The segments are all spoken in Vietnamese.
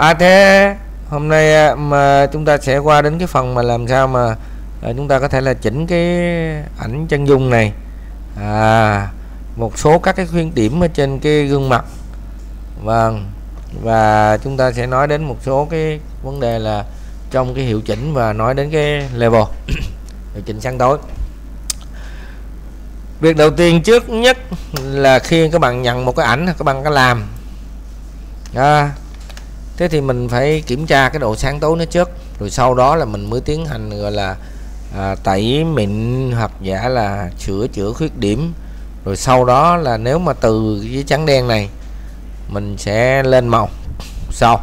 à thế hôm nay à, mà chúng ta sẽ qua đến cái phần mà làm sao mà à, chúng ta có thể là chỉnh cái ảnh chân dung này. À một số các cái khuyên điểm ở trên cái gương mặt. Vâng và chúng ta sẽ nói đến một số cái vấn đề là trong cái hiệu chỉnh và nói đến cái level. Hiệu chỉnh sáng tối. Việc đầu tiên trước nhất là khi các bạn nhận một cái ảnh các bạn có làm. À, thế thì mình phải kiểm tra cái độ sáng tối nó trước rồi sau đó là mình mới tiến hành gọi là à, tẩy mịn hoặc giả là sửa chữa khuyết điểm. Rồi sau đó là nếu mà từ cái trắng đen này mình sẽ lên màu. Sau.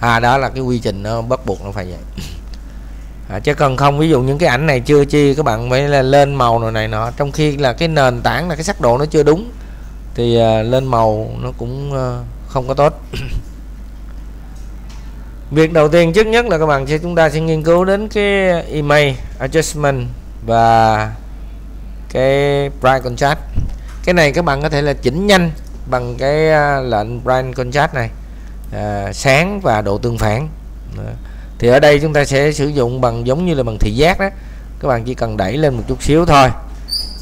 À đó là cái quy trình nó bắt buộc nó phải vậy. À, chứ cần không ví dụ những cái ảnh này chưa chi các bạn phải là lên màu rồi này nọ. Trong khi là cái nền tảng là cái sắc độ nó chưa đúng thì à, lên màu nó cũng à, không có tốt việc đầu tiên trước nhất là các bạn sẽ chúng ta sẽ nghiên cứu đến cái email adjustment và cái bright contrast cái này các bạn có thể là chỉnh nhanh bằng cái à, lệnh bright contrast này à, sáng và độ tương phản. Thì ở đây chúng ta sẽ sử dụng bằng giống như là bằng thị giác đó các bạn chỉ cần đẩy lên một chút xíu thôi.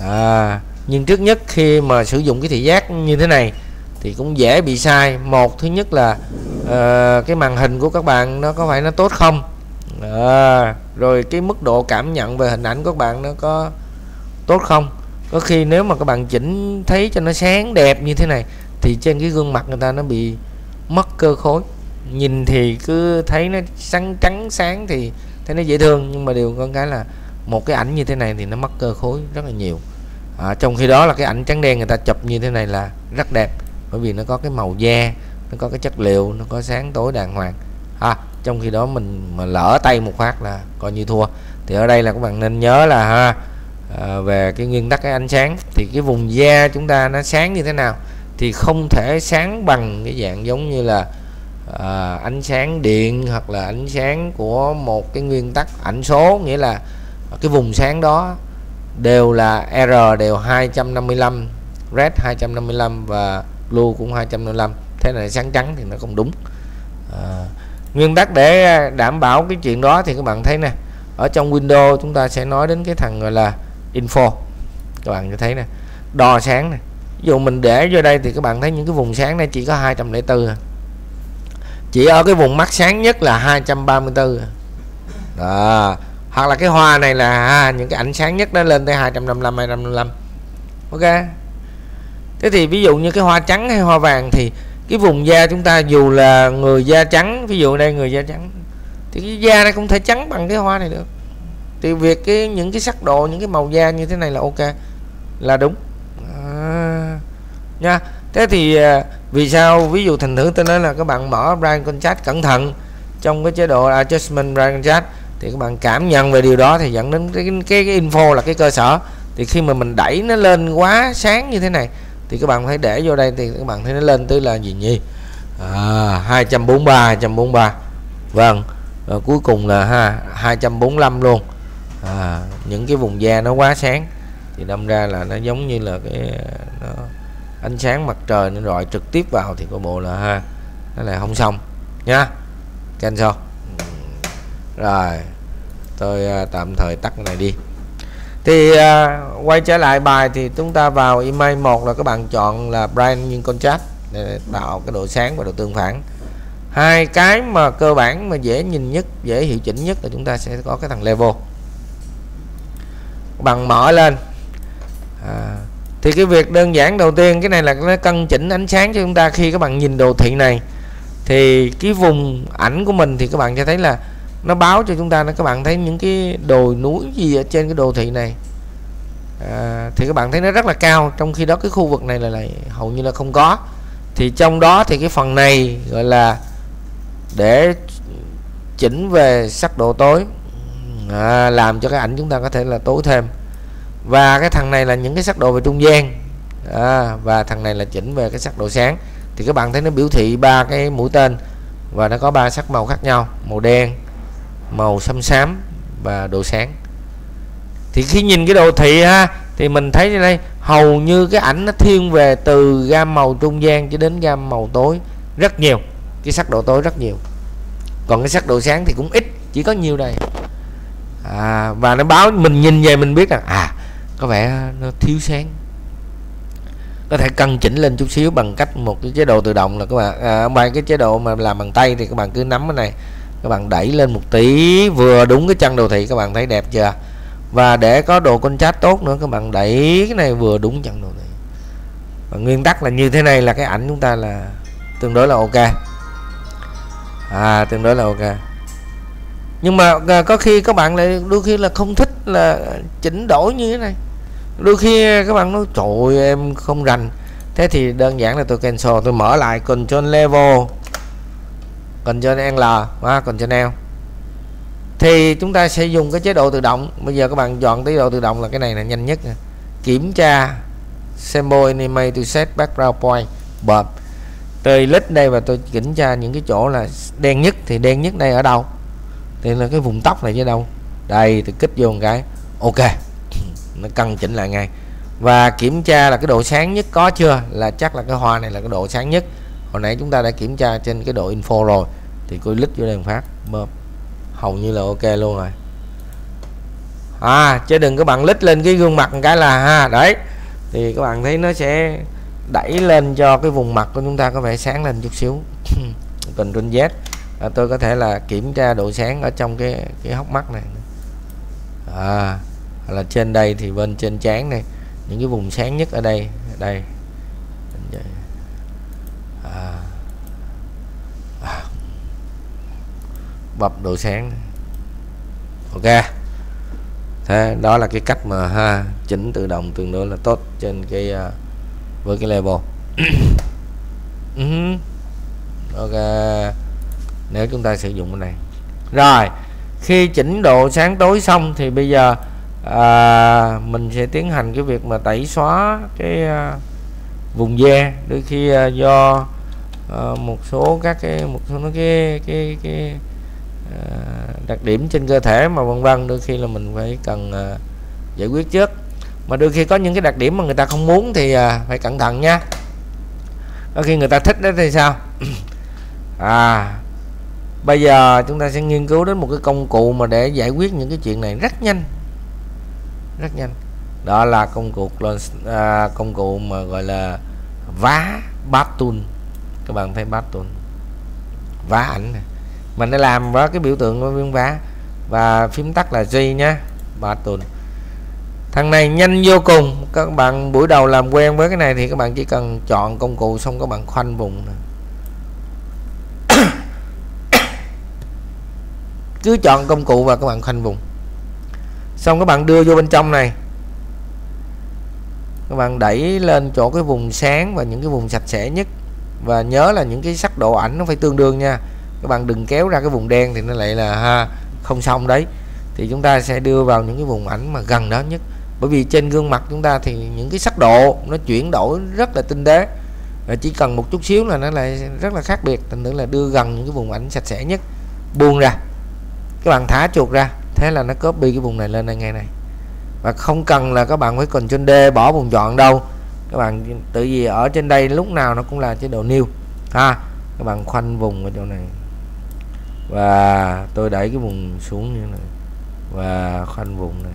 À, nhưng trước nhất khi mà sử dụng cái thị giác như thế này thì cũng dễ bị sai. Một thứ nhất là uh, cái màn hình của các bạn nó có phải nó tốt không? À, rồi cái mức độ cảm nhận về hình ảnh của các bạn nó có tốt không? Có khi nếu mà các bạn chỉnh thấy cho nó sáng đẹp như thế này thì trên cái gương mặt người ta nó bị mất cơ khối. Nhìn thì cứ thấy nó sáng trắng sáng thì thấy nó dễ thương nhưng mà điều con cái là một cái ảnh như thế này thì nó mất cơ khối rất là nhiều. À, trong khi đó là cái ảnh trắng đen người ta chụp như thế này là rất đẹp bởi vì nó có cái màu da nó có cái chất liệu nó có sáng tối đàng hoàng. À, trong khi đó mình mà lỡ tay một phát là coi như thua. Thì ở đây là các bạn nên nhớ là ha à, về cái nguyên tắc cái ánh sáng thì cái vùng da chúng ta nó sáng như thế nào thì không thể sáng bằng cái dạng giống như là à, ánh sáng điện hoặc là ánh sáng của một cái nguyên tắc ảnh số nghĩa là cái vùng sáng đó đều là R đều 255 red 255 và blue cũng 255 thế này sáng trắng thì nó không đúng. À, nguyên tắc để đảm bảo cái chuyện đó thì các bạn thấy nè ở trong Windows chúng ta sẽ nói đến cái thằng gọi là info. Các bạn thấy nè đo sáng này ví dụ mình để vô đây thì các bạn thấy những cái vùng sáng này chỉ có 204 à. chỉ ở cái vùng mắt sáng nhất là 234 à. hoặc là cái hoa này là à, những cái ảnh sáng nhất nó lên tới 255 255 ok? Thế thì ví dụ như cái hoa trắng hay hoa vàng thì cái vùng da chúng ta dù là người da trắng ví dụ đây người da trắng thì cái da này không thể trắng bằng cái hoa này được. Thì việc cái những cái sắc độ những cái màu da như thế này là ok là đúng. À, nha. Thế thì à, vì sao? Ví dụ thành thử tôi nói là các bạn mở brand contrast cẩn thận trong cái chế độ adjustment brand contrast thì các bạn cảm nhận về điều đó thì dẫn đến cái, cái, cái info là cái cơ sở. Thì khi mà mình đẩy nó lên quá sáng như thế này thì các bạn thấy để vô đây thì các bạn thấy nó lên tới là gì nhỉ? À, 243 243 vâng à, cuối cùng là ha 245 luôn. À, những cái vùng da nó quá sáng thì đâm ra là nó giống như là cái nó ánh sáng mặt trời nó rọi trực tiếp vào thì có bộ là ha nó là không xong nha cancel rồi tôi à, tạm thời tắt cái này đi thì à, quay trở lại bài thì chúng ta vào email một là các bạn chọn là brand nhưng contrast để tạo cái độ sáng và độ tương phản. Hai cái mà cơ bản mà dễ nhìn nhất dễ hiệu chỉnh nhất là chúng ta sẽ có cái thằng level bằng mở lên. À, thì cái việc đơn giản đầu tiên cái này là nó cân chỉnh ánh sáng cho chúng ta khi các bạn nhìn đồ thị này. Thì cái vùng ảnh của mình thì các bạn sẽ thấy là nó báo cho chúng ta là các bạn thấy những cái đồi núi gì ở trên cái đồ thị này. À, thì các bạn thấy nó rất là cao trong khi đó cái khu vực này là, lại hầu như là không có. Thì trong đó thì cái phần này gọi là để chỉnh về sắc độ tối à, làm cho cái ảnh chúng ta có thể là tối thêm. Và cái thằng này là những cái sắc độ về trung gian à, và thằng này là chỉnh về cái sắc độ sáng. Thì các bạn thấy nó biểu thị ba cái mũi tên và nó có ba sắc màu khác nhau màu đen màu xám xám và độ sáng. Thì khi nhìn cái đồ thị ha thì mình thấy đây hầu như cái ảnh nó thiên về từ gam màu trung gian cho đến gam màu tối rất nhiều. Cái sắc độ tối rất nhiều. Còn cái sắc độ sáng thì cũng ít chỉ có nhiêu đây à, và nó báo mình nhìn về mình biết là à có vẻ nó thiếu sáng. Có thể cân chỉnh lên chút xíu bằng cách một cái chế độ tự động là các bạn à, bài cái chế độ mà làm bằng tay thì các bạn cứ nắm cái này các bạn đẩy lên một tí, vừa đúng cái chân đồ thị, các bạn thấy đẹp chưa? Và để có độ chat tốt nữa, các bạn đẩy cái này vừa đúng chân đồ thị. Và nguyên tắc là như thế này là cái ảnh chúng ta là tương đối là ok. À tương đối là ok. Nhưng mà à, có khi các bạn lại đôi khi là không thích là chỉnh đổi như thế này. Đôi khi các bạn nói, trời em không rành. Thế thì đơn giản là tôi cancel, tôi mở lại control level control L và trên L thì chúng ta sẽ dùng cái chế độ tự động. Bây giờ các bạn chọn chế độ tự động là cái này là nhanh nhất kiểm tra, symbol, animate to set, background point, bợp. Tôi lít đây và tôi kiểm tra những cái chỗ là đen nhất. Thì đen nhất đây ở đâu? Thì là cái vùng tóc này chứ đâu. Đây thì kích vô một cái. Ok. Nó cân chỉnh lại ngay. Và kiểm tra là cái độ sáng nhất có chưa? Là chắc là cái hoa này là cái độ sáng nhất. Hồi nãy chúng ta đã kiểm tra trên cái độ info rồi thì cô lít vô đây phát. Bơm hầu như là ok luôn rồi. À chứ đừng các bạn lít lên cái gương mặt một cái là ha đấy. Thì các bạn thấy nó sẽ đẩy lên cho cái vùng mặt của chúng ta có vẻ sáng lên chút xíu. Cần trên Z à, tôi có thể là kiểm tra độ sáng ở trong cái cái hốc mắt này. À là trên đây thì bên trên trán này những cái vùng sáng nhất ở đây. Đây. À. bập độ sáng. Ok. Thế đó là cái cách mà ha chỉnh tự động tương đối là tốt trên cái uh, với cái level ừ. ok. Nếu chúng ta sử dụng cái này. Rồi. Khi chỉnh độ sáng tối xong thì bây giờ à, mình sẽ tiến hành cái việc mà tẩy xóa cái à, vùng da. Đôi khi à, do à, một số các cái một số cái cái cái À, đặc điểm trên cơ thể mà vân vân đôi khi là mình phải cần à, giải quyết trước. Mà đôi khi có những cái đặc điểm mà người ta không muốn thì à, phải cẩn thận nha. Có khi người ta thích đó thì sao? À bây giờ chúng ta sẽ nghiên cứu đến một cái công cụ mà để giải quyết những cái chuyện này rất nhanh. Rất nhanh. Đó là công cụ à, công cụ mà gọi là vá bát các bạn thấy bát vá ảnh này mình đã làm với cái biểu tượng của viên vá và phím tắt là G nhé. Bát tool thằng này nhanh vô cùng. Các bạn buổi đầu làm quen với cái này thì các bạn chỉ cần chọn công cụ xong các bạn khoanh vùng này. cứ chọn công cụ và các bạn khoanh vùng. Xong các bạn đưa vô bên trong này. Các bạn đẩy lên chỗ cái vùng sáng và những cái vùng sạch sẽ nhất. Và nhớ là những cái sắc độ ảnh nó phải tương đương nha các bạn đừng kéo ra cái vùng đen thì nó lại là, ha, không xong đấy. Thì chúng ta sẽ đưa vào những cái vùng ảnh mà gần đó nhất. Bởi vì trên gương mặt chúng ta thì những cái sắc độ nó chuyển đổi rất là tinh tế. Và chỉ cần một chút xíu là nó lại rất là khác biệt. Thành nữa là đưa gần những cái vùng ảnh sạch sẽ nhất. Buông ra. Các bạn thả chuột ra. Thế là nó copy cái vùng này lên đây ngay này. Và không cần là các bạn phải còn trên D, bỏ vùng chọn đâu. Các bạn tự vì ở trên đây lúc nào nó cũng là chế độ new. Ha, các bạn khoanh vùng ở chỗ này và tôi đẩy cái vùng xuống như này. Và khoanh vùng này.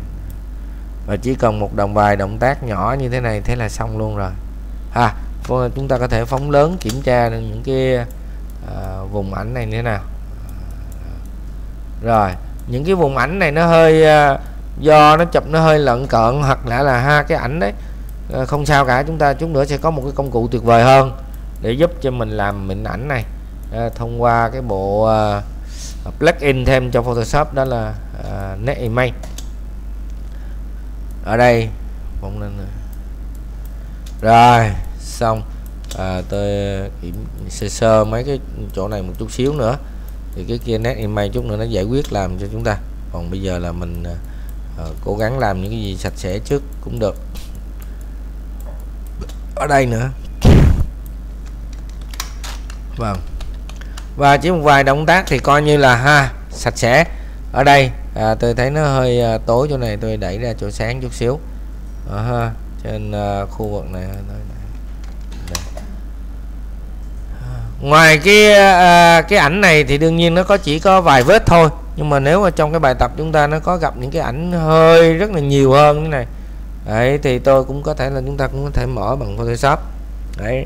Và chỉ cần một đồng bài động tác nhỏ như thế này thế là xong luôn rồi. Ha chúng ta có thể phóng lớn kiểm tra những cái à, vùng ảnh này như thế nào. Rồi những cái vùng ảnh này nó hơi à, do nó chụp nó hơi lận cợn hoặc là là ha cái ảnh đấy. À, không sao cả chúng ta chút nữa sẽ có một cái công cụ tuyệt vời hơn để giúp cho mình làm mình ảnh này. À, thông qua cái bộ à, plugin thêm cho Photoshop đó là à, uh, Net Image. Ở đây bóng lên rồi. xong. À, tôi kiểm sơ sơ mấy cái chỗ này một chút xíu nữa. Thì cái kia nét email chút nữa nó giải quyết làm cho chúng ta. Còn bây giờ là mình à, ờ, cố gắng làm những cái gì sạch sẽ trước cũng được. Ở đây nữa. Vâng và chỉ một vài động tác thì coi như là ha sạch sẽ. Ở đây à, tôi thấy nó hơi à, tối chỗ này tôi đẩy ra chỗ sáng chút xíu. À, ha trên à, khu vực này ngoài cái à, cái ảnh này thì đương nhiên nó có chỉ có vài vết thôi. Nhưng mà nếu mà trong cái bài tập chúng ta nó có gặp những cái ảnh hơi rất là nhiều hơn như này đấy thì tôi cũng có thể là chúng ta cũng có thể mở bằng Photoshop. Đấy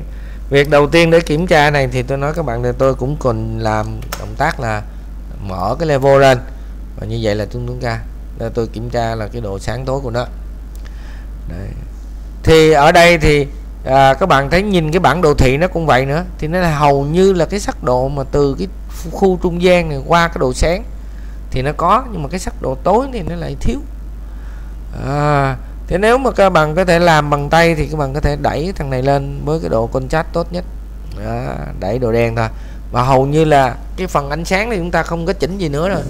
việc đầu tiên để kiểm tra này thì tôi nói các bạn thì tôi cũng còn làm động tác là mở cái level lên. Và như vậy là chúng chúng ta là tôi kiểm tra là cái độ sáng tối của nó. Đấy. thì ở đây thì à, các bạn thấy nhìn cái bản đồ thị nó cũng vậy nữa. Thì nó là hầu như là cái sắc độ mà từ cái khu trung gian này qua cái độ sáng thì nó có nhưng mà cái sắc độ tối thì nó lại thiếu. À, thế nếu mà các bạn có thể làm bằng tay thì các bạn có thể đẩy thằng này lên với cái độ contrast tốt nhất. Đó, đẩy đồ đen thôi. Và hầu như là cái phần ánh sáng thì chúng ta không có chỉnh gì nữa rồi.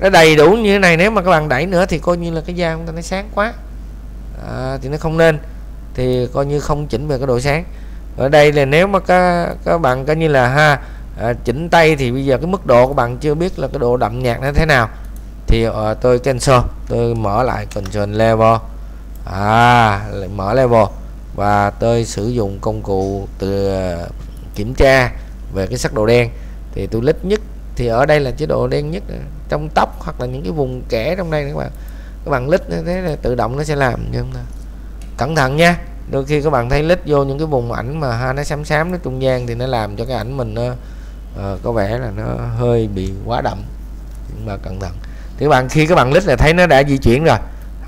Nó đầy đủ như thế này nếu mà các bạn đẩy nữa thì coi như là cái da chúng ta nó sáng quá. À, thì nó không nên. Thì coi như không chỉnh về cái độ sáng. Ở đây là nếu mà các các bạn coi như là ha à, chỉnh tay thì bây giờ cái mức độ của bạn chưa biết là cái độ đậm nhạt nó thế nào. Thì uh, tôi cancel. Tôi mở lại control level à mở level. Và tôi sử dụng công cụ từ ờ, kiểm tra về cái sắc độ đen. Thì tôi lít nhất thì ở đây là chế độ đen nhất trong tóc hoặc là những cái vùng kẽ trong đây các bạn. Các bạn lít thế là tự động nó sẽ làm cho chúng ta. Cẩn thận nha. Đôi khi các bạn thấy lít vô những cái vùng ảnh mà ha nó xám xám nó trung gian thì nó làm cho cái ảnh mình nó uh, có vẻ là nó hơi bị quá đậm. Nhưng mà cẩn thận. Thì các bạn khi các bạn lít là thấy nó đã di chuyển rồi.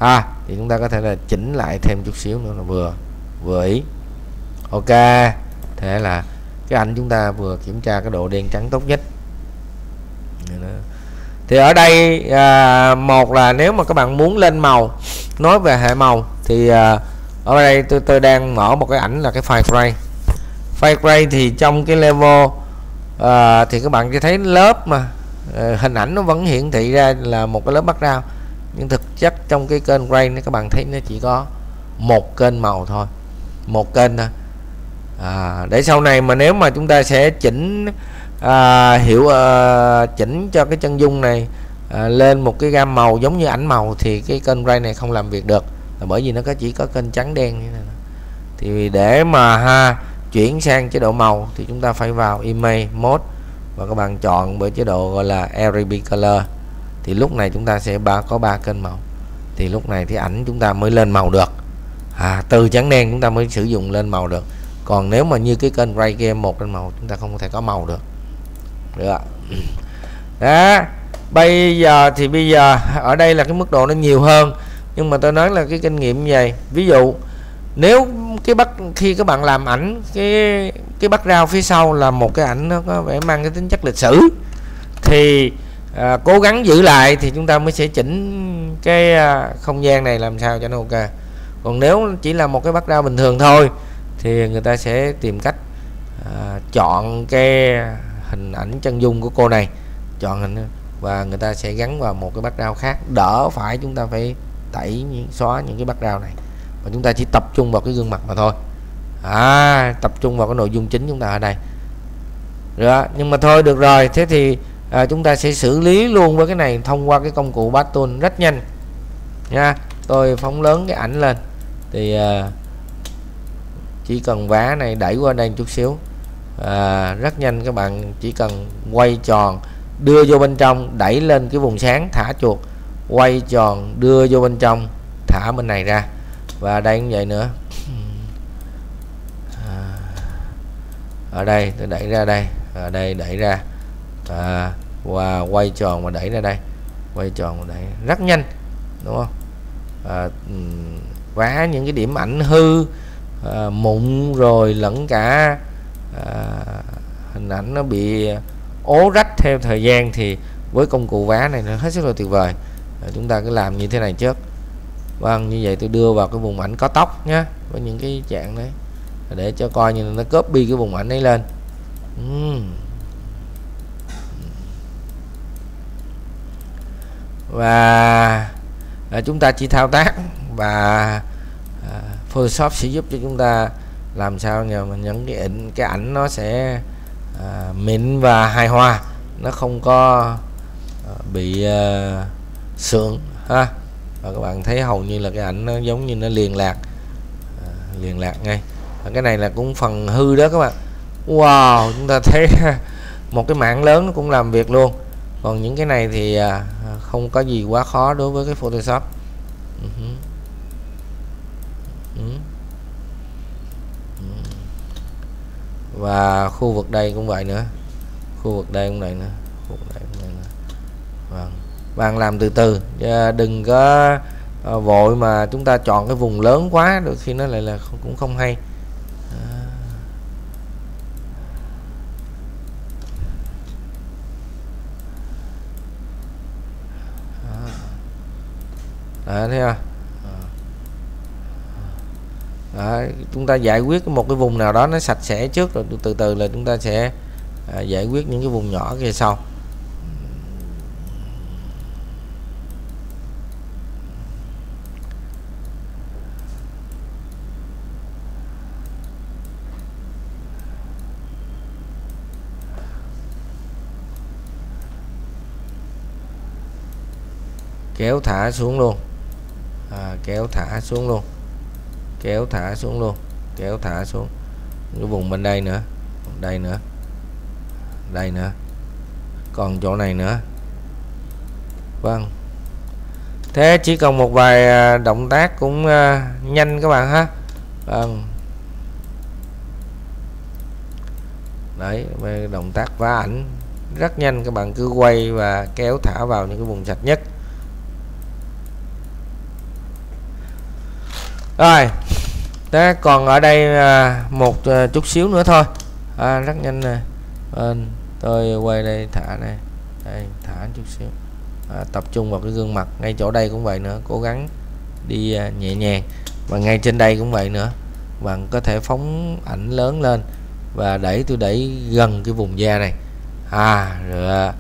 Ha thì chúng ta có thể là chỉnh lại thêm chút xíu nữa là vừa vừa ý. Ok thế là cái ảnh chúng ta vừa kiểm tra cái độ đen trắng tốt nhất. Thì ở đây à, một là nếu mà các bạn muốn lên màu nói về hệ màu thì à, ở đây tôi tôi đang mở một cái ảnh là cái file gray. File gray thì trong cái level à, thì các bạn sẽ thấy lớp mà à, hình ảnh nó vẫn hiển thị ra là một cái lớp background nhưng thực chất trong cái kênh gray các bạn thấy nó chỉ có một kênh màu thôi. Một kênh thôi. À, để sau này mà nếu mà chúng ta sẽ chỉnh à, hiểu à, chỉnh cho cái chân dung này à, lên một cái gam màu giống như ảnh màu thì cái kênh gray này không làm việc được. Là bởi vì nó có chỉ có kênh trắng đen như này. Thì để mà ha chuyển sang chế độ màu thì chúng ta phải vào image mode. Và các bạn chọn bởi chế độ gọi là RGB color thì lúc này chúng ta sẽ ba có ba kênh màu. Thì lúc này thì ảnh chúng ta mới lên màu được. À, từ trắng đen chúng ta mới sử dụng lên màu được. Còn nếu mà như cái kênh ray game một kênh màu chúng ta không thể có màu được. Được đó. Bây giờ thì bây giờ ở đây là cái mức độ nó nhiều hơn. Nhưng mà tôi nói là cái kinh nghiệm như vậy. Ví dụ nếu cái bắt khi các bạn làm ảnh cái cái bắt rau phía sau là một cái ảnh nó có vẻ mang cái tính chất lịch sử thì à, cố gắng giữ lại thì chúng ta mới sẽ chỉnh cái à, không gian này làm sao cho nó ok. Còn nếu chỉ là một cái bắt rau bình thường thôi thì người ta sẽ tìm cách à, chọn cái hình ảnh chân dung của cô này. Chọn hình và người ta sẽ gắn vào một cái bắt background khác. Đỡ phải chúng ta phải tẩy xóa những cái bắt background này. Và chúng ta chỉ tập trung vào cái gương mặt mà thôi. À, tập trung vào cái nội dung chính chúng ta ở đây. Rồi nhưng mà thôi được rồi. Thế thì à, chúng ta sẽ xử lý luôn với cái này thông qua cái công cụ Baton rất nhanh. Nha tôi phóng lớn cái ảnh lên. Thì à, chỉ cần vá này đẩy qua đây chút xíu. À, rất nhanh các bạn chỉ cần quay tròn đưa vô bên trong đẩy lên cái vùng sáng thả chuột. Quay tròn đưa vô bên trong thả bên này ra. Và đây cũng vậy nữa. À, ở đây tôi đẩy ra đây. Ở đây đẩy ra. À, và quay tròn và đẩy ra đây. Quay tròn và đẩy. Rất nhanh đúng không? À, vá những cái điểm ảnh hư à, mụn rồi lẫn cả à, hình ảnh nó bị ố rách theo thời gian thì với công cụ vá này nó hết sức là tuyệt vời. À, chúng ta cứ làm như thế này trước. Vâng như vậy tôi đưa vào cái vùng ảnh có tóc nhé với những cái trạng đấy để cho coi như nó copy cái vùng ảnh ấy lên. Uhm. Và à, chúng ta chỉ thao tác và à, Photoshop sẽ giúp cho chúng ta làm sao nhờ mà những cái ảnh cái ảnh nó sẽ à, mịn và hài hòa. Nó không có à, bị à, sượng ha? Và các bạn thấy hầu như là cái ảnh nó giống như nó liền lạc à, liền lạc ngay. Và cái này là cũng phần hư đó các bạn. Wow chúng ta thấy một cái mạng lớn nó cũng làm việc luôn còn những cái này thì à, không có gì quá khó đối với cái Photoshop. Uh-huh. uh-huh. và khu vực đây cũng vậy nữa. Khu vực đây cũng vậy nữa. Khu vực đây cũng vậy nữa. Vâng. Bạn làm từ từ. Đừng có à, vội mà chúng ta chọn cái vùng lớn quá, đôi khi nó lại là cũng không hay. Đấy thấy không? Đấy, chúng ta giải quyết một cái vùng nào đó nó sạch sẽ trước rồi từ từ là chúng ta sẽ à, giải quyết những cái vùng nhỏ kia sau. Kéo thả xuống luôn kéo thả xuống luôn. Kéo thả xuống luôn. Kéo thả xuống. Cái vùng bên đây nữa. Đây nữa. Đây nữa. Còn chỗ này nữa. Vâng. Thế chỉ còn một vài à, động tác cũng à, nhanh các bạn ha. Vâng. Đấy động tác vá ảnh. Rất nhanh các bạn cứ quay và kéo thả vào những cái vùng sạch nhất. Rồi đó còn ở đây à, một à, chút xíu nữa thôi. À, rất nhanh nè. À, tôi quay đây thả này đây thả chút xíu. À, tập trung vào cái gương mặt. Ngay chỗ đây cũng vậy nữa. Cố gắng đi à, nhẹ nhàng. Và ngay trên đây cũng vậy nữa. Bạn có thể phóng ảnh lớn lên. Và đẩy tôi đẩy gần cái vùng da này. À rồi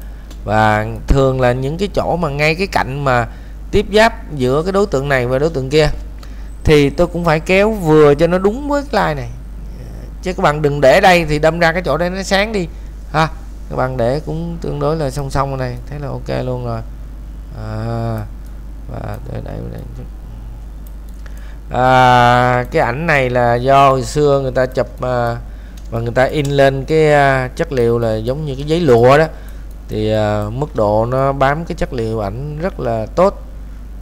và thường là những cái chỗ mà ngay cái cạnh mà tiếp giáp giữa cái đối tượng này và đối tượng kia thì tôi cũng phải kéo vừa cho nó đúng với cái line này. Chứ các bạn đừng để đây thì đâm ra cái chỗ đây nó sáng đi. Ha các bạn để cũng tương đối là song song này thế là ok luôn rồi. À, và đây đây, đây. À, cái ảnh này là do hồi xưa người ta chụp à, và người ta in lên cái à, chất liệu là giống như cái giấy lụa đó. Thì à, mức độ nó bám cái chất liệu ảnh rất là tốt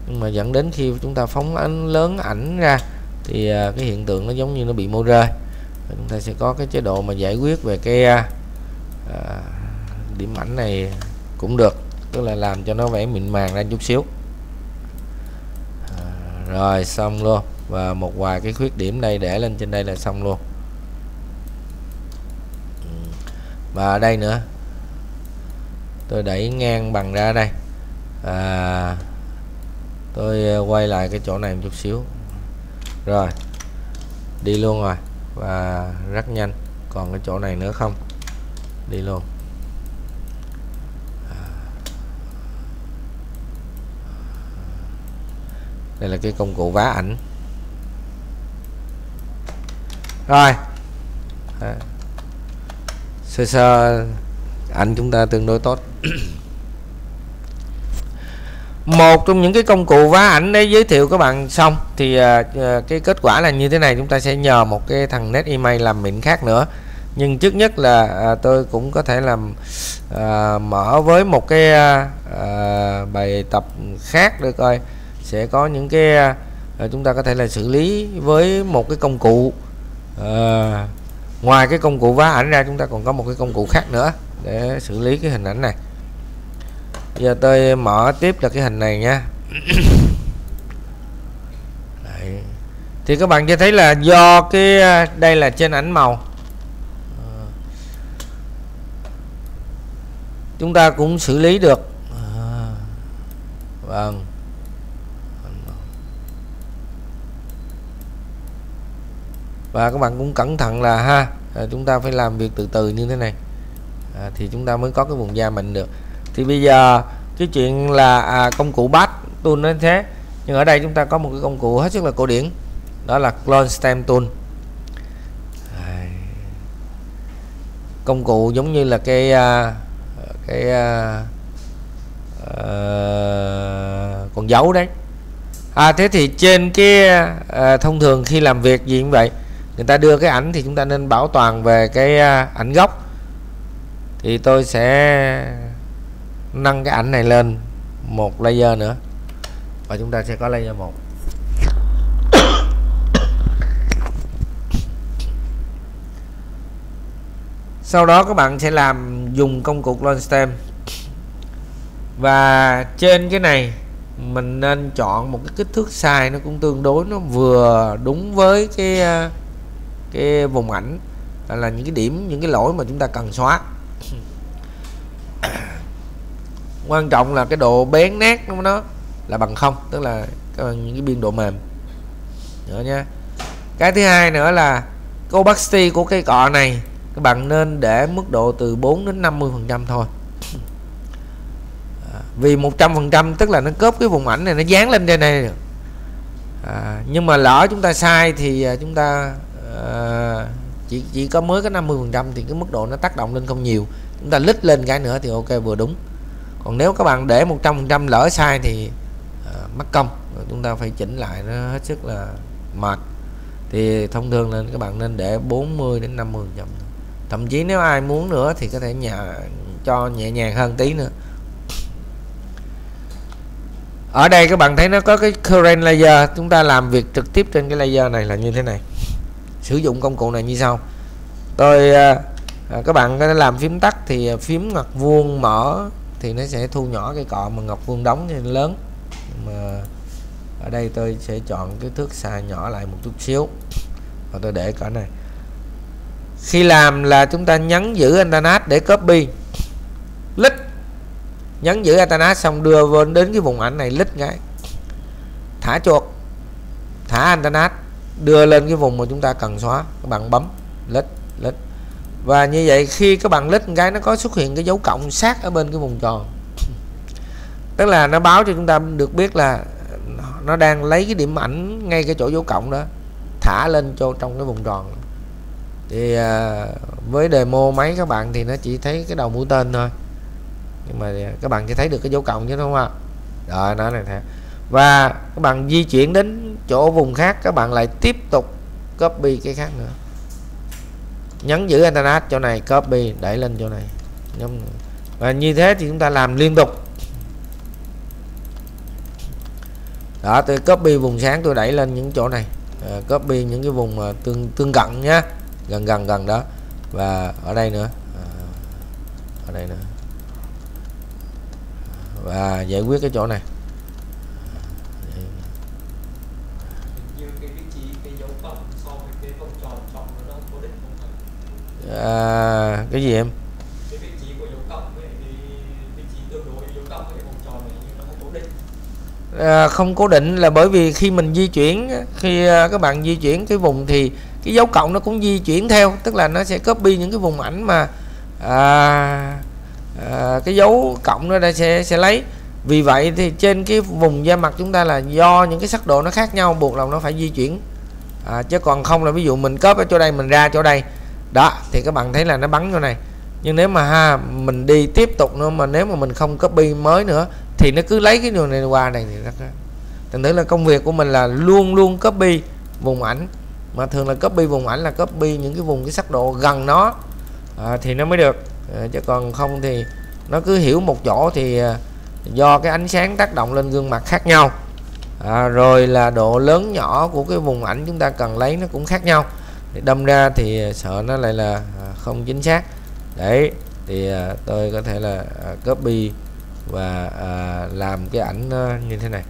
nhưng mà dẫn đến khi chúng ta phóng ánh lớn ảnh ra thì à, cái hiện tượng nó giống như nó bị mô rơi. Chúng ta sẽ có cái chế độ mà giải quyết về cái à, à, điểm ảnh này cũng được tức là làm cho nó vẽ mịn màng ra chút xíu. À, rồi xong luôn. Và một vài cái khuyết điểm đây để lên trên đây là xong luôn. Ừ. Và ở đây nữa. Tôi đẩy ngang bằng ra đây. À, tôi ờ, quay lại cái chỗ này một chút xíu. Rồi, đi luôn rồi. Và rất nhanh. Còn cái chỗ này nữa không? Đi luôn. Đây là cái công cụ vá ảnh. Rồi. Ờ. Sơ sơ, ảnh chúng ta tương đối tốt. một trong những cái công cụ vá ảnh để giới thiệu các bạn xong thì uh, cái kết quả là như thế này. Chúng ta sẽ nhờ một cái thằng net email làm mịn khác nữa. Nhưng trước nhất là uh, tôi cũng có thể làm uh, mở với một cái uh, bài tập khác để coi. Sẽ có những cái uh, chúng ta có thể là xử lý với một cái công cụ uh, ngoài cái công cụ vá ảnh ra chúng ta còn có một cái công cụ khác nữa để xử lý cái hình ảnh này giờ tôi mở tiếp là cái hình này nha. Đấy. thì các bạn sẽ thấy là do cái đây là trên ảnh màu. Chúng ta cũng xử lý được. À, vâng. Và các bạn cũng cẩn thận là ha à, chúng ta phải làm việc từ từ như thế này. À, thì chúng ta mới có cái vùng da mình được thì bây giờ cái chuyện là à, công cụ bắt tool nó thế. Nhưng ở đây chúng ta có một cái công cụ hết sức là cổ điển. Đó là clone stem tool. Công cụ giống như là cái à, cái uh, uh, con dấu đấy. À thế thì trên cái uh, thông thường khi làm việc gì cũng vậy người ta đưa cái ảnh thì chúng ta nên bảo toàn về cái à, ảnh gốc. Thì tôi sẽ nâng cái ảnh này lên một layer nữa. Và chúng ta sẽ có layer một. Sau đó các bạn sẽ làm dùng công cụ clone stem. Và trên cái này, mình nên chọn một cái kích thước size nó cũng tương đối, nó vừa đúng với cái cái vùng ảnh. Là những cái điểm, những cái lỗi mà chúng ta cần xóa quan trọng là cái độ bén nét của nó là bằng không tức là những cái biên độ mềm. Nữa nha cái thứ hai nữa là cái opacity của cây cọ này các bạn nên để mức độ từ 4 đến 50 phần trăm thôi. À, vì 100 phần trăm tức là nó cướp cái vùng ảnh này nó dán lên trên này à, nhưng mà lỡ chúng ta sai thì à, chúng ta à, chỉ chỉ có mới có 50 phần trăm thì cái mức độ nó tác động lên không nhiều. Chúng ta lít lên cái nữa thì ok vừa đúng còn nếu các bạn để 100 phần trăm lỡ sai thì à, mất công. Chúng ta phải chỉnh lại nó hết sức là mệt. Thì thông thường nên các bạn nên để 40 đến 50 phần trăm thậm chí nếu ai muốn nữa thì có thể nhà cho nhẹ nhàng hơn tí nữa. Ở đây các bạn thấy nó có cái current layer. Chúng ta làm việc trực tiếp trên cái layer này là như thế này. Sử dụng công cụ này như sau. Tôi à các bạn có thể làm phím tắt thì phím ngoặc vuông mở thì nó sẽ thu nhỏ cái cọ mà ngọc vuông đóng lên lớn. Mà ở đây tôi sẽ chọn cái thước xà nhỏ lại một chút xíu. Và tôi để cỡ này. Khi làm là chúng ta nhấn giữ internet để copy. Lít. Nhấn giữ internet xong đưa vô đến cái vùng ảnh này, lít ngay thả chuột. Thả internet đưa lên cái vùng mà chúng ta cần xóa. Các bạn bấm. Lít lít và như vậy khi các bạn lít cái nó có xuất hiện cái dấu cộng sát ở bên cái vùng tròn. Tức là nó báo cho chúng ta được biết là nó đang lấy cái điểm ảnh ngay cái chỗ dấu cộng đó thả lên cho trong cái vùng tròn. Thì à, với demo máy các bạn thì nó chỉ thấy cái đầu mũi tên thôi. Nhưng mà các bạn chỉ thấy được cái dấu cộng chứ đúng không ạ? Rồi nó này thế và các bạn di chuyển đến chỗ vùng khác các bạn lại tiếp tục copy cái khác nữa nhấn giữ internet chỗ này copy đẩy lên chỗ này. Và như thế thì chúng ta làm liên tục. Đó tôi copy vùng sáng tôi đẩy lên những chỗ này. À, copy những cái vùng mà tương tương cận nhá. Gần gần gần đó. Và ở đây nữa. À, ở đây nữa. Và giải quyết cái chỗ này. À, cái gì em? À, không cố định là bởi vì khi mình di chuyển khi à, các bạn di chuyển cái vùng thì cái dấu cộng nó cũng di chuyển theo tức là nó sẽ copy những cái vùng ảnh mà à, à, cái dấu cộng nó đã sẽ sẽ lấy. Vì vậy thì trên cái vùng da mặt chúng ta là do những cái sắc độ nó khác nhau buộc lòng nó phải di chuyển. À, chứ còn không là ví dụ mình copy ở chỗ đây mình ra chỗ đây đó thì các bạn thấy là nó bắn vô này. Nhưng nếu mà ha mình đi tiếp tục nữa mà nếu mà mình không copy mới nữa thì nó cứ lấy cái đường này qua này thì rất thành thử là công việc của mình là luôn luôn copy vùng ảnh. Mà thường là copy vùng ảnh là copy những cái vùng cái sắc độ gần nó. À, thì nó mới được. À, chứ còn không thì nó cứ hiểu một chỗ thì à, do cái ánh sáng tác động lên gương mặt khác nhau. À, rồi là độ lớn nhỏ của cái vùng ảnh chúng ta cần lấy nó cũng khác nhau thì đâm ra thì à, sợ nó lại là à, không chính xác. Đấy thì à, tôi có thể là copy và làm cái ảnh như thế này.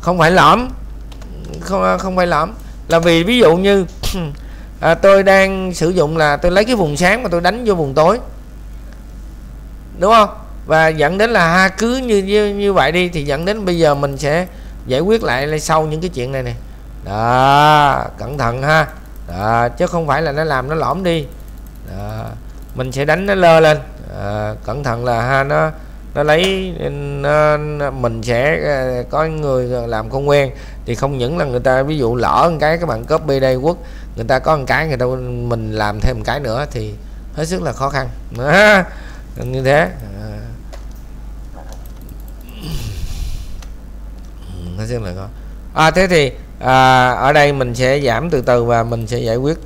Không phải lõm. Không không phải lõm. Là vì ví dụ như à, tôi đang sử dụng là tôi lấy cái vùng sáng mà tôi đánh vô vùng tối. Đúng không? Và dẫn đến là ha cứ như, như như vậy đi thì dẫn đến bây giờ mình sẽ giải quyết lại sau những cái chuyện này nè. Đó cẩn thận ha. Đó, chứ không phải là nó làm nó lõm đi. Đó, mình sẽ đánh nó lơ lên. À, cẩn thận là ha nó nó lấy nó, mình sẽ ờ, có người làm không quen thì không những là người ta ví dụ lỡ một cái các bạn copy đây quốc người ta có một cái người ta mình làm thêm một cái nữa thì hết sức là khó khăn. Đó, như thế. Hết sức là khó à thế thì à, ở đây mình sẽ giảm từ từ và mình sẽ giải quyết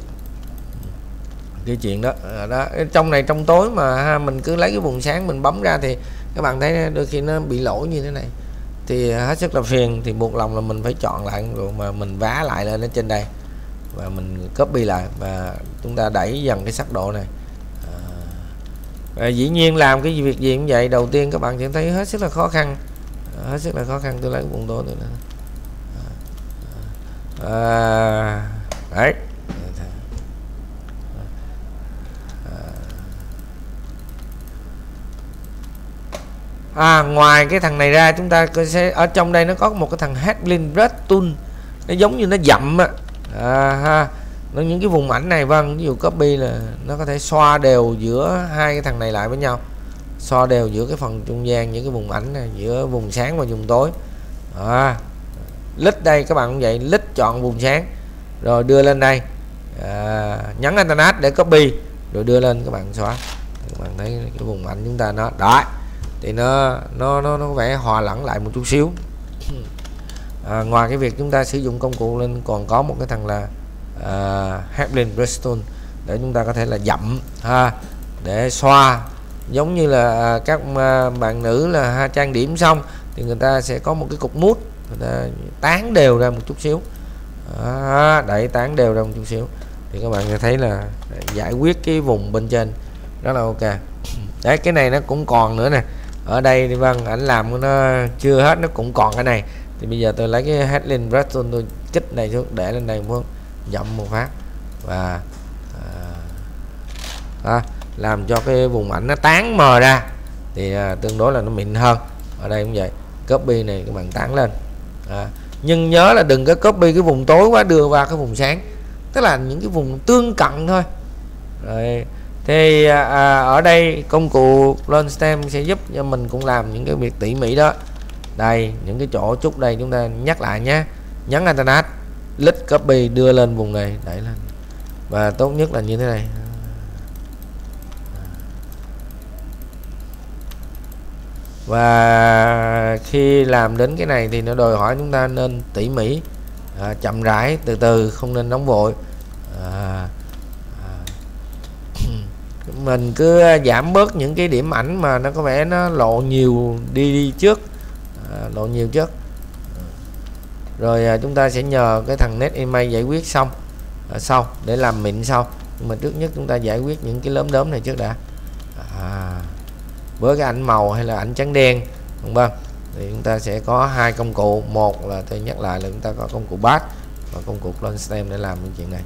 cái chuyện đó. À, đó trong này trong tối mà ha, mình cứ lấy cái vùng sáng mình bấm ra thì các bạn thấy đôi khi nó bị lỗi như thế này. Thì hết sức là phiền thì buộc lòng là mình phải chọn lại rồi mà mình vá lại lên ở trên đây và mình copy lại và chúng ta đẩy dần cái sắc độ này. À, à dĩ nhiên làm cái việc gì cũng vậy đầu tiên các bạn sẽ thấy hết sức là khó khăn hết sức là khó khăn tôi lấy vùng đô nữa à, à, à, đấy. À, ngoài cái thằng này ra chúng ta sẽ ở trong đây nó có một cái thằng Headlink Red Tool nó giống như nó dậm á. À, ha. Nó những cái vùng ảnh này vâng ví dụ copy là nó có thể xoa đều giữa hai cái thằng này lại với nhau so đều giữa cái phần trung gian những cái vùng ảnh này giữa vùng sáng và vùng tối. À, lít đây các bạn cũng vậy lít chọn vùng sáng rồi đưa lên đây. À, nhấn internet để copy rồi đưa lên các bạn xóa. Các bạn thấy cái vùng ảnh chúng ta nó đó. Thì nó nó nó nó vẽ hòa lẫn lại một chút xíu. À, ngoài cái việc chúng ta sử dụng công cụ lên còn có một cái thằng là à, uh, Headland Bristol để chúng ta có thể là dặm ha để xoa giống như là à, các à, bạn nữ là ha, trang điểm xong thì người ta sẽ có một cái cục mút người ta tán đều ra một chút xíu. À, đẩy tán đều ra một chút xíu. Thì các bạn sẽ thấy là giải quyết cái vùng bên trên rất là ok. Đấy cái này nó cũng còn nữa nè. Ở đây thì vâng ảnh làm nó chưa hết nó cũng còn cái này. Thì bây giờ tôi lấy cái headline redstone tôi chích này xuống để lên đây một dậm một phát. Và à, làm cho cái vùng ảnh nó tán mờ ra. Thì à, tương đối là nó mịn hơn. Ở đây cũng vậy copy này các bạn tán lên. À, nhưng nhớ là đừng có copy cái vùng tối quá đưa vào cái vùng sáng. Tức là những cái vùng tương cận thôi. Rồi thì à, à, ở đây công cụ lên stem sẽ giúp cho mình cũng làm những cái việc tỉ mỉ đó. Đây những cái chỗ chút đây chúng ta nhắc lại nhé. Nhấn internet lít copy đưa lên vùng này đẩy lên. Và tốt nhất là như thế này. Và khi làm đến cái này thì nó đòi hỏi chúng ta nên tỉ mỉ à, chậm rãi từ từ không nên nóng vội. À, à mình cứ giảm bớt những cái điểm ảnh mà nó có vẻ nó lộ nhiều đi, đi trước. À, lộ nhiều trước. Rồi à, chúng ta sẽ nhờ cái thằng net email giải quyết xong à, sau để làm mịn sau. Nhưng mà trước nhất chúng ta giải quyết những cái lớn đốm này trước đã. À, với cái ảnh màu hay là ảnh trắng đen đúng không? Thì chúng ta sẽ có hai công cụ. Một là tôi nhắc lại là chúng ta có công cụ bát và công cụ clone stem để làm những chuyện này.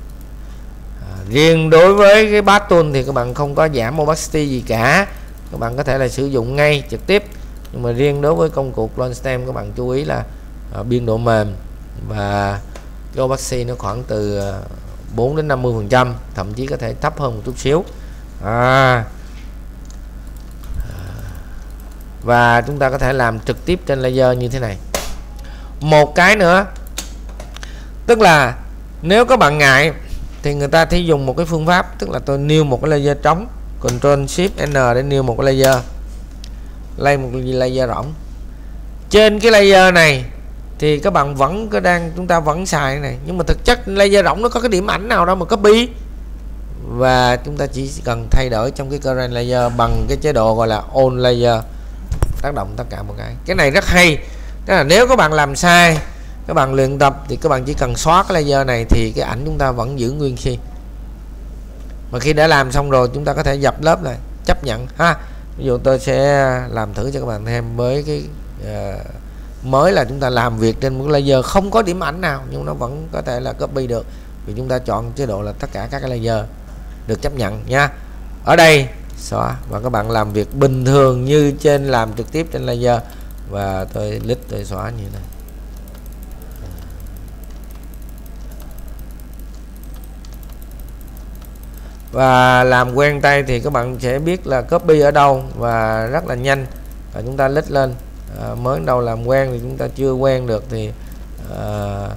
À, riêng đối với cái bát tool thì các bạn không có giảm opacity gì cả. Các bạn có thể là sử dụng ngay trực tiếp. Nhưng mà riêng đối với công cụ clone stem các bạn chú ý là à, biên độ mềm và cái opacity nó khoảng từ à, 4 đến 50 phần trăm thậm chí có thể thấp hơn một chút xíu. À, và chúng ta có thể làm trực tiếp trên laser như thế này. Một cái nữa, tức là nếu các bạn ngại thì người ta thì dùng một cái phương pháp, tức là tôi nêu một cái laser trống Ctrl Shift N để nêu một cái laser lay một laser rỗng. Trên cái laser này thì các bạn vẫn có đang, chúng ta vẫn xài này. Nhưng mà thực chất laser rỗng nó có cái điểm ảnh nào đâu mà copy. Và chúng ta chỉ cần thay đổi trong cái current layer bằng cái chế độ gọi là on layer tác động tất cả một cái. Cái này rất hay. Tức là nếu các bạn làm sai các bạn luyện tập thì các bạn chỉ cần xóa cái laser này thì cái ảnh chúng ta vẫn giữ nguyên khi. Mà khi đã làm xong rồi chúng ta có thể dập lớp này chấp nhận ha. Ví dụ tôi sẽ làm thử cho các bạn thêm với cái uh, mới là chúng ta làm việc trên một laser không có điểm ảnh nào nhưng nó vẫn có thể là copy được. Vì chúng ta chọn chế độ là tất cả các cái laser được chấp nhận nha. Ở đây xóa. Và các bạn làm việc bình thường như trên làm trực tiếp trên laser và tôi lít tôi xóa như này. Và làm quen tay thì các bạn sẽ biết là copy ở đâu và rất là nhanh. Và chúng ta lít lên. À, mới đầu làm quen thì chúng ta chưa quen được thì à,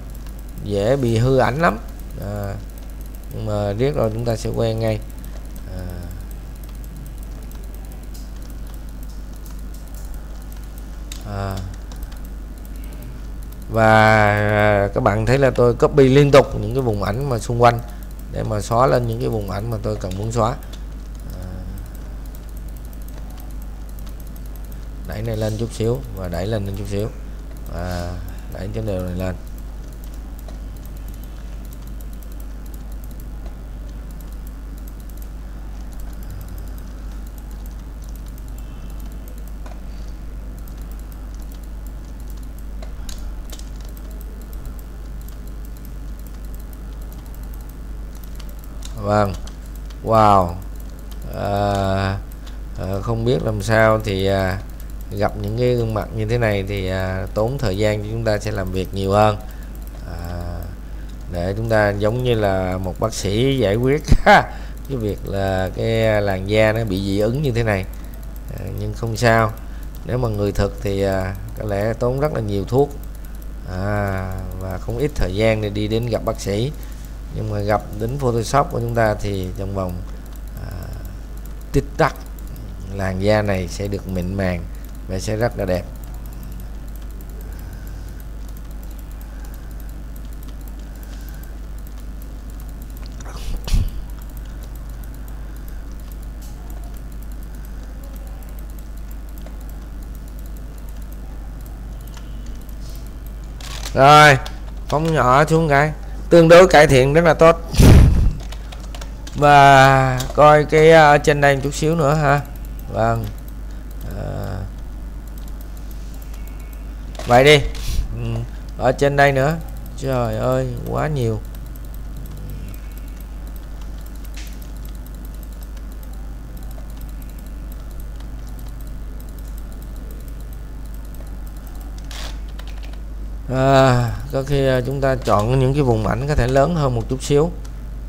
dễ bị hư ảnh lắm. À, nhưng mà riết rồi chúng ta sẽ quen ngay. À, và à, các bạn thấy là tôi copy liên tục những cái vùng ảnh mà xung quanh để mà xóa lên những cái vùng ảnh mà tôi cần muốn xóa. À, đẩy này lên chút xíu và đẩy lên lên chút xíu. Và đẩy cái đều này lên. Vâng. Wow. À, à, không biết làm sao thì à, gặp những cái gương mặt như thế này thì à, tốn thời gian cho chúng ta sẽ làm việc nhiều hơn. À, để chúng ta giống như là một bác sĩ giải quyết cái việc là cái làn da nó bị dị ứng như thế này. À, nhưng không sao. Nếu mà người thực thì à, có lẽ tốn rất là nhiều thuốc. À, và không ít thời gian để đi đến gặp bác sĩ nhưng mà gặp đến Photoshop của chúng ta thì trong vòng à, tích tắc làn da này sẽ được mịn màng và sẽ rất là đẹp. Rồi phóng nhỏ xuống cái tương đối cải thiện rất là tốt. Và coi cái ở trên đây một chút xíu nữa ha. Vâng. À, vậy đi. Ừ. ở trên đây nữa. Trời ơi quá nhiều. À, có khi à, chúng ta chọn những cái vùng ảnh có thể lớn hơn một chút xíu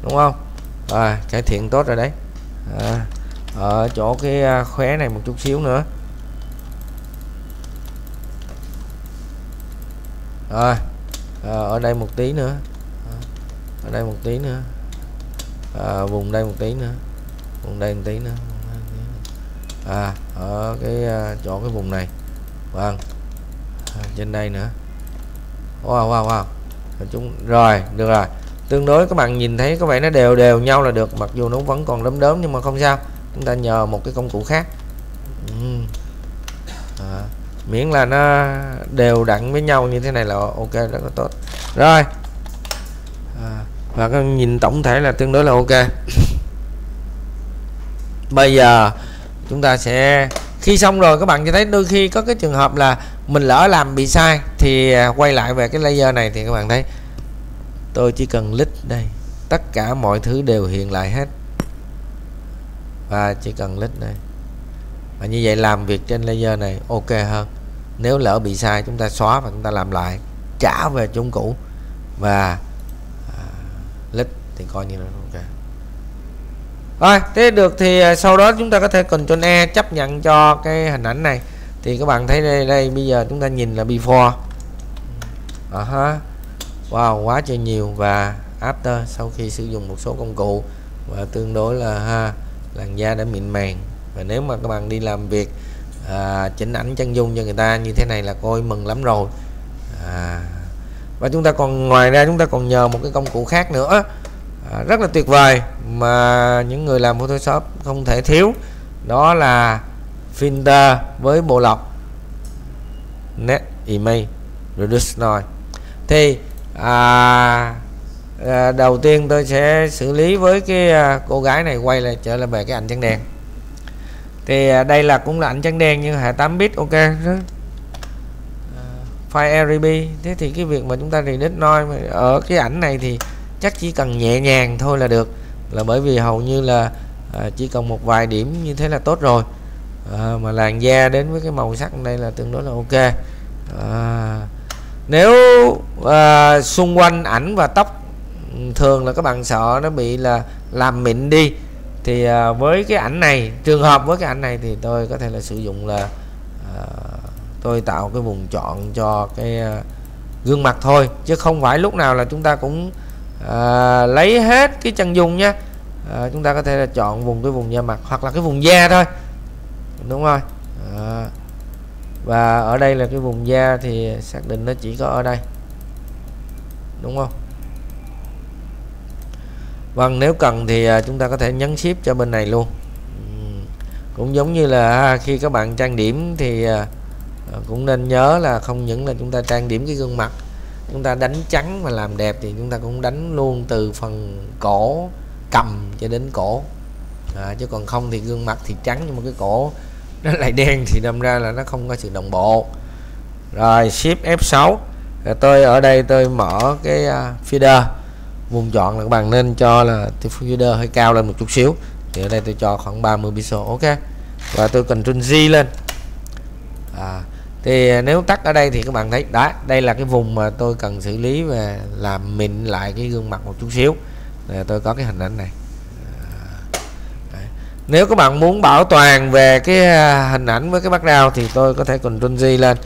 đúng không? À, cải thiện tốt rồi đấy. À, ở chỗ cái à, khóe này một chút xíu nữa. Rồi à, ở đây một tí nữa. Ở đây một tí nữa. À, vùng đây một tí nữa. Vùng đây một tí nữa. À ở cái à, chỗ cái vùng này. Vâng. À, trên đây nữa wow wow wow. Chúng rồi được rồi. Tương đối các bạn nhìn thấy có vẻ nó đều đều nhau là được mặc dù nó vẫn còn đốm đốm nhưng mà không sao. Chúng ta nhờ một cái công cụ khác. À, miễn là nó đều đặn với nhau như thế này là ok rất là tốt. Rồi. À, và các nhìn tổng thể là tương đối là ok. Bây giờ chúng ta sẽ khi xong rồi các bạn sẽ thấy đôi khi có cái trường hợp là mình lỡ làm bị sai thì à, quay lại về cái layer này thì các bạn thấy tôi chỉ cần lít đây tất cả mọi thứ đều hiện lại hết. Và chỉ cần lít đây. Và như vậy làm việc trên layer này ok hơn. Nếu lỡ bị sai chúng ta xóa và chúng ta làm lại trả về chung cũ. Và à, lít thì coi như là ok. Rồi thế được thì à, sau đó chúng ta có thể Ctrl E chấp nhận cho cái hình ảnh này thì các bạn thấy đây đây bây giờ chúng ta nhìn là before. À ha wow quá trời nhiều. Và after sau khi sử dụng một số công cụ. Và tương đối là ha làn da đã mịn màng. Và nếu mà các bạn đi làm việc à, chỉnh ảnh chân dung cho người ta như thế này là coi mừng lắm rồi. À, và chúng ta còn ngoài ra chúng ta còn nhờ một cái công cụ khác nữa. À, rất là tuyệt vời mà những người làm Photoshop không thể thiếu. Đó là filter với bộ lọc net image reduce noise thì à, à, đầu tiên tôi sẽ xử lý với cái à, cô gái này quay lại trở lại về cái ảnh trắng đen. Thì à, đây là cũng là ảnh trắng đen nhưng hệ 8 bit ok rất à, file RGB thế thì cái việc mà chúng ta reduce noise ở cái ảnh này thì chắc chỉ cần nhẹ nhàng thôi là được. Là bởi vì hầu như là à, chỉ cần một vài điểm như thế là tốt rồi à, mà làn da đến với cái màu sắc đây là tương đối là ok. À, nếu à, xung quanh ảnh và tóc ừ, thường là các bạn sợ nó bị là làm mịn đi thì à, với cái ảnh này trường hợp với cái ảnh này thì tôi có thể là sử dụng là à, tôi tạo cái vùng chọn cho cái à, gương mặt thôi chứ không phải lúc nào là chúng ta cũng à, lấy hết cái chân dung nhé à, chúng ta có thể là chọn vùng cái vùng da mặt hoặc là cái vùng da thôi đúng rồi. À, và ở đây là cái vùng da thì xác định nó chỉ có ở đây. Đúng không? Vâng nếu cần thì à, chúng ta có thể nhấn ship cho bên này luôn. Cũng giống như là à, khi các bạn trang điểm thì à, cũng nên nhớ là không những là chúng ta trang điểm cái gương mặt chúng ta đánh trắng mà làm đẹp thì chúng ta cũng đánh luôn từ phần cổ cầm cho đến cổ. À, chứ còn không thì gương mặt thì trắng nhưng mà cái cổ nó lại đen thì đâm ra là nó không có sự đồng bộ. Rồi ship F6 rồi tôi ở đây tôi mở cái uh, feeder. Vùng chọn là các bạn nên cho là cái feeder hơi cao lên một chút xíu. Thì ở đây tôi cho khoảng 30 pixel ok? Và tôi cần Ctrl G lên. À, thì nếu tắt ở đây thì các bạn thấy đó đây là cái vùng mà tôi cần xử lý và làm mịn lại cái gương mặt một chút xíu. Để tôi có cái hình ảnh này nếu các bạn muốn bảo toàn về cái à, hình ảnh với cái background thì tôi có thể Ctrl di lên.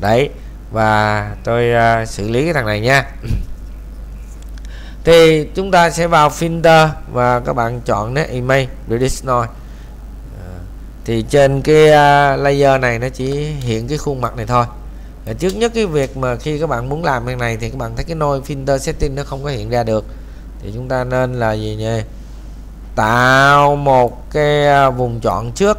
Đấy và tôi uh, xử lý cái thằng này nha. Thì chúng ta sẽ vào filter và các bạn chọn nét image reduce noise. À, thì trên cái uh, layer này nó chỉ hiện cái khuôn mặt này thôi. Và trước nhất cái việc mà khi các bạn muốn làm cái này thì các bạn thấy cái nôi filter setting nó không có hiện ra được. Thì chúng ta nên là gì nhỉ? Tạo một cái à, vùng chọn trước.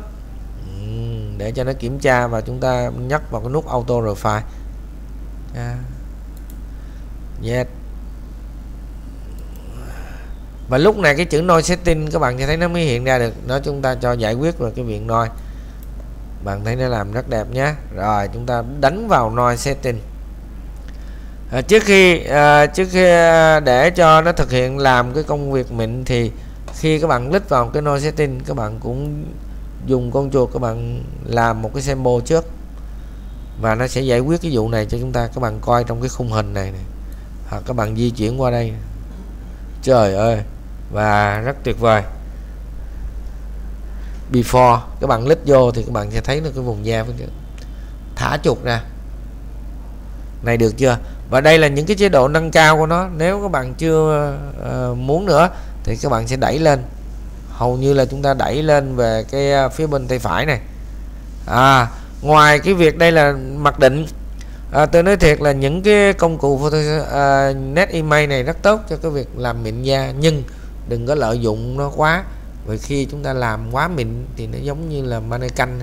Để cho nó kiểm tra và chúng ta nhấp vào cái nút auto refine. Yeah. yes. Và lúc này cái chữ noise setting các bạn sẽ thấy nó mới hiện ra được. Nó chúng ta cho giải quyết vào cái viện noise. Bạn thấy nó làm rất đẹp nhé rồi chúng ta đánh vào noise setting. À, trước khi à, trước khi à, để cho nó thực hiện làm cái công việc mịn thì khi các bạn click vào cái noise setting các bạn cũng dùng con chuột các bạn làm một cái sample trước. Và nó sẽ giải quyết cái vụ này cho chúng ta. Các bạn coi trong cái khung hình này, này. hoặc các bạn di chuyển qua đây. Trời ơi và rất tuyệt vời. Before các bạn click vô thì các bạn sẽ thấy được cái vùng da thả chuột ra. Này được chưa? Và đây là những cái chế độ nâng cao của nó. Nếu các bạn chưa uh, muốn nữa thì các bạn sẽ đẩy lên. Hầu như là chúng ta đẩy lên về cái à, phía bên tay phải này. À ngoài cái việc đây là mặc định à, tôi nói thiệt là những cái công cụ photo uh, net image này rất tốt cho cái việc làm mịn da nhưng đừng có lợi dụng nó quá. Vì khi chúng ta làm quá mịn thì nó giống như là mannequin.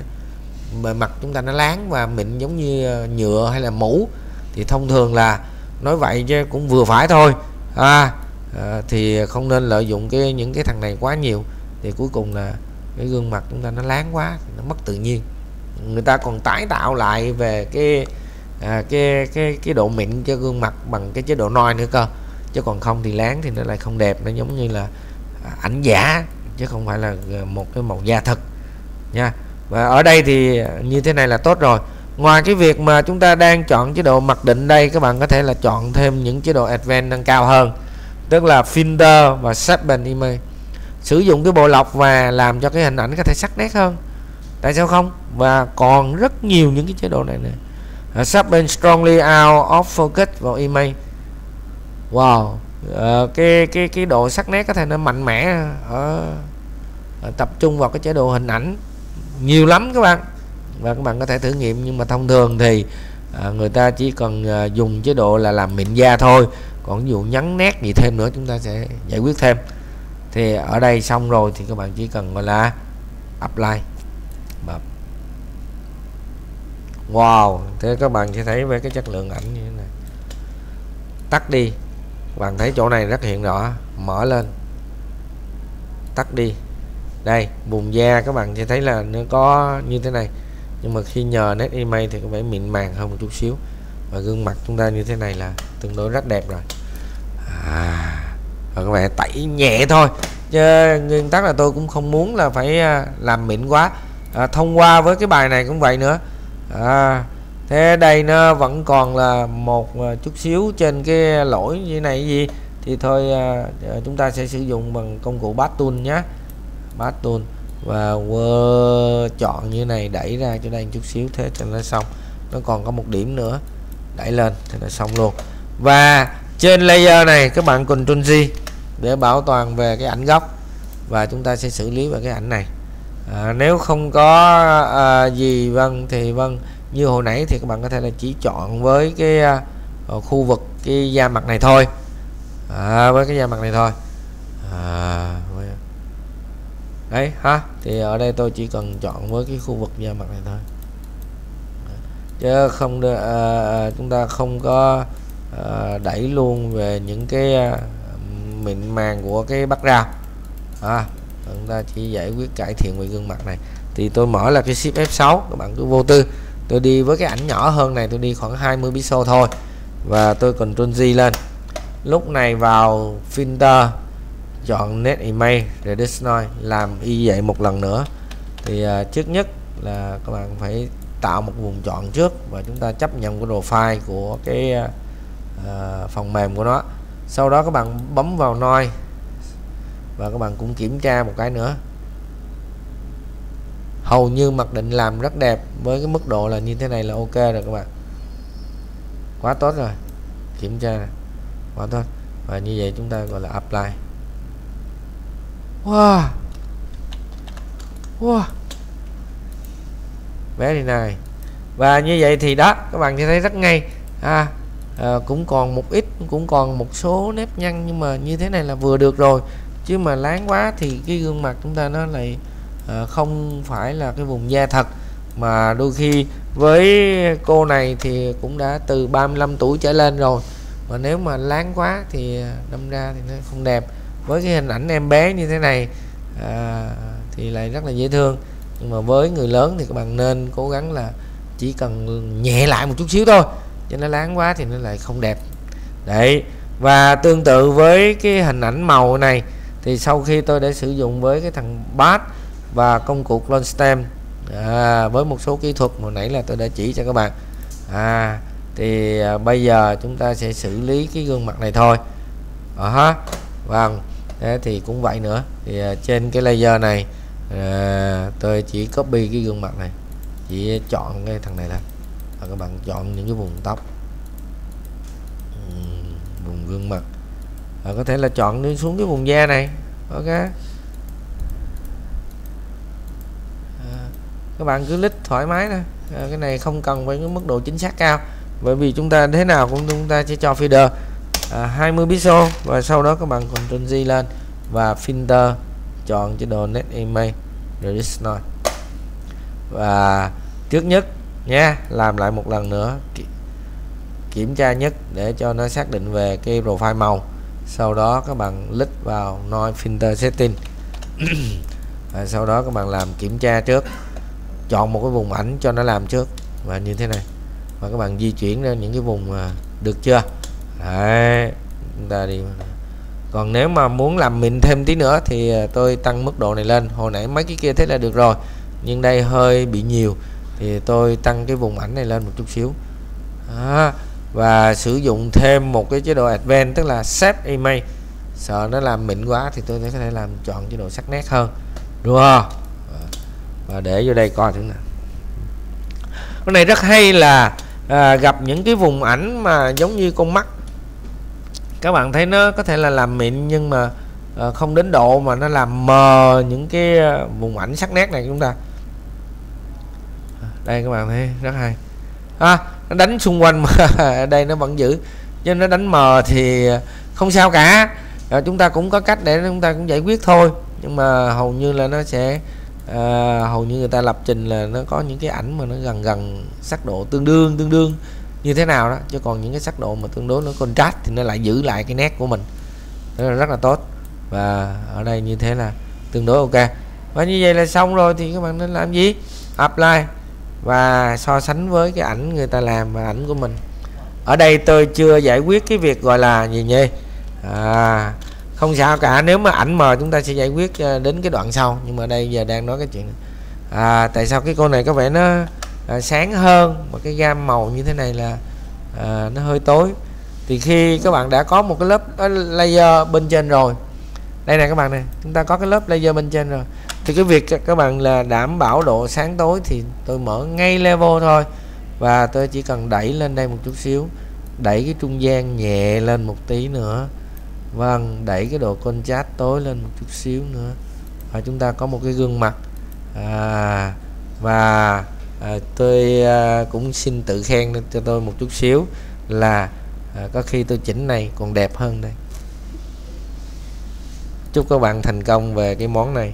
Bề mặt chúng ta nó láng và mịn giống như à, nhựa hay là mũ. Thì thông thường là nói vậy chứ cũng vừa phải thôi. À, à thì không nên lợi dụng cái những cái thằng này quá nhiều thì cuối cùng là cái gương mặt chúng ta nó láng quá nó mất tự nhiên. Người ta còn tái tạo lại về cái à, cái cái cái độ mịn cho gương mặt bằng cái chế độ noi nữa cơ. Chứ còn không thì láng thì nó lại không đẹp nó giống như là à, ảnh giả chứ không phải là một cái màu da thật nha. Và ở đây thì như thế này là tốt rồi. Ngoài cái việc mà chúng ta đang chọn chế độ mặc định đây các bạn có thể là chọn thêm những chế độ advanced nâng cao hơn tức là filter và sharpen image sử dụng cái bộ lọc và làm cho cái hình ảnh có thể sắc nét hơn. Tại sao không? Và còn rất nhiều những cái chế độ này nè. À, sharpen strongly out of focus vào image wow. Uh, cái cái cái độ sắc nét có thể nó mạnh mẽ ở, uh, tập trung vào cái chế độ hình ảnh. Nhiều lắm các bạn. Và các bạn có thể thử nghiệm nhưng mà thông thường thì uh, người ta chỉ cần uh, dùng chế độ là làm mịn da thôi còn ví dụ nhắn nét gì thêm nữa chúng ta sẽ giải quyết thêm. Thì ở đây xong rồi thì các bạn chỉ cần gọi là apply. Mà wow, thế các bạn sẽ thấy về cái chất lượng ảnh như thế này. Tắt đi. Bạn thấy chỗ này rất hiện rõ. Mở lên. Tắt đi. Đây, vùng da các bạn sẽ thấy là nó có như thế này. Nhưng mà khi nhờ nét email thì có vẻ mịn màng hơn một chút xíu. Và gương mặt chúng ta như thế này là tương đối rất đẹp rồi à, và các bạn tẩy nhẹ thôi. Chứ nguyên tắc là tôi cũng không muốn là phải à, làm mịn quá. À, thông qua với cái bài này cũng vậy nữa. À, thế đây nó vẫn còn là một à, chút xíu trên cái lỗi như này gì. Thì thôi à, à, chúng ta sẽ sử dụng bằng công cụ bát tool nhé. Bát tool và Word chọn như này đẩy ra cho đây chút xíu thế cho nó xong. Nó còn có một điểm nữa. Đẩy lên thì là xong luôn. Và trên layer này các bạn Ctrl G để bảo toàn về cái ảnh gốc và chúng ta sẽ xử lý về cái ảnh này. À, nếu không có à, gì vâng thì vâng như hồi nãy thì các bạn có thể là chỉ chọn với cái à, ờ, khu vực cái da mặt này thôi. À, với cái da mặt này thôi. À, đấy ha thì ở đây tôi chỉ cần chọn với cái khu vực da mặt này thôi. Chứ không à, à, chúng ta không có uh, đẩy luôn về những cái uh, mịn màng của cái bắt rào. À, chúng ta chỉ giải quyết cải thiện về gương mặt này. Thì tôi mở là cái ship F6 các bạn cứ vô tư. Tôi đi với cái ảnh nhỏ hơn này tôi đi khoảng 20 pixel thôi. Và tôi Ctrl G lên. Lúc này vào filter chọn net image reduce noise làm y vậy một lần nữa. Thì uh, trước nhất là các bạn phải tạo một vùng chọn trước và chúng ta chấp nhận cái profile của cái uh, À, phần mềm của nó. Sau đó các bạn bấm vào noi và các bạn cũng kiểm tra một cái nữa. Hầu như mặc định làm rất đẹp với cái mức độ là như thế này là ok rồi các bạn. Quá tốt rồi. Kiểm tra này. quá tốt. Và như vậy chúng ta gọi là apply. Wow. Wow. Very nice. Và như vậy thì đó các bạn sẽ thấy rất ngay. À, à, cũng còn một ít cũng còn một số nếp nhăn nhưng mà như thế này là vừa được rồi. Chứ mà láng quá thì cái gương mặt chúng ta nó lại à, không phải là cái vùng da thật. Mà đôi khi với cô này thì cũng đã từ 35 tuổi trở lên rồi. Mà nếu mà láng quá thì ờ, đâm ra thì nó không đẹp. Với cái hình ảnh em bé như thế này à, thì lại rất là dễ thương. Nhưng mà với người lớn thì các bạn nên cố gắng là chỉ cần nhẹ lại một chút xíu thôi cho nó láng quá thì nó lại không đẹp. Đấy và tương tự với cái hình ảnh màu này thì sau khi tôi đã sử dụng với cái thằng bát và công cụ clone stem à, với một số kỹ thuật hồi nãy là tôi đã chỉ cho các bạn. À thì à, bây giờ chúng ta sẽ xử lý cái gương mặt này thôi. Ở ha vâng Thế thì cũng vậy nữa. Thì à, trên cái layer này à, tôi chỉ copy cái gương mặt này chỉ chọn cái thằng này là và các bạn chọn những cái vùng tóc. Vùng gương mặt. Và có thể là chọn đi xuống cái vùng da này. Ok. À, các bạn cứ lít thoải mái nè à, cái này không cần với cái mức độ chính xác cao. Bởi vì chúng ta thế nào cũng chúng ta sẽ cho feeder à, 20 pixel. Và sau đó các bạn còn Ctrl G lên và filter chọn chế độ net image rồi noise và trước nhất nha, làm lại một lần nữa kiểm tra nhất để cho nó xác định về cái profile màu. Sau đó các bạn click vào noise filter setting. Và sau đó các bạn làm kiểm tra trước. Chọn một cái vùng ảnh cho nó làm trước. Và như thế này. Và các bạn di chuyển ra những cái vùng mà được chưa? Đấy, chúng ta đi. Còn nếu mà muốn làm mịn thêm tí nữa thì à, tôi tăng mức độ này lên. Hồi nãy mấy cái kia thế là được rồi. Nhưng đây hơi bị nhiều thì tôi tăng cái vùng ảnh này lên một chút xíu. Đó. và sử dụng thêm một cái chế độ advanced tức là set image sợ nó làm mịn quá thì tôi có thể làm chọn chế độ sắc nét hơn. Đúng không? Và để vô đây coi thử nè. Cái này rất hay là à, gặp những cái vùng ảnh mà giống như con mắt. Các bạn thấy nó có thể là làm mịn nhưng mà à, không đến độ mà nó làm mờ những cái à, vùng ảnh sắc nét này chúng ta đây các bạn thấy rất hay. À, nó đánh xung quanh mà ở đây nó vẫn giữ. Cho nó đánh mờ thì không sao cả. À, chúng ta cũng có cách để chúng ta cũng giải quyết thôi. Nhưng mà hầu như là nó sẽ à, hầu như người ta lập trình là nó có những cái ảnh mà nó gần gần sắc độ tương đương tương đương như thế nào đó. Chứ còn những cái sắc độ mà tương đối nó contrast thì nó lại giữ lại cái nét của mình. Đó là rất là tốt. Và ở đây như thế là tương đối ok. Và như vậy là xong rồi thì các bạn nên làm gì? Apply và so sánh với cái ảnh người ta làm và ảnh của mình. Ở đây tôi chưa giải quyết cái việc gọi là gì nhỉ? À, không sao cả. Nếu mà ảnh mờ chúng ta sẽ giải quyết à, đến cái đoạn sau. Nhưng mà đây giờ đang nói cái chuyện à, tại sao cái con này có vẻ nó à, sáng hơn mà cái gam màu như thế này là à, nó hơi tối? Thì khi các bạn đã có một cái lớp à, layer bên trên rồi. Đây này các bạn này chúng ta có cái lớp layer bên trên rồi thì cái việc các bạn là đảm bảo độ sáng tối thì tôi mở ngay level thôi. Và tôi chỉ cần đẩy lên đây một chút xíu đẩy cái trung gian nhẹ lên một tí nữa. Vâng đẩy cái độ contrast tối lên một chút xíu nữa. Và chúng ta có một cái gương mặt. À, và à, tôi à, cũng xin tự khen cho tôi một chút xíu là à, có khi tôi chỉnh này còn đẹp hơn đây. Chúc các bạn thành công về cái món này.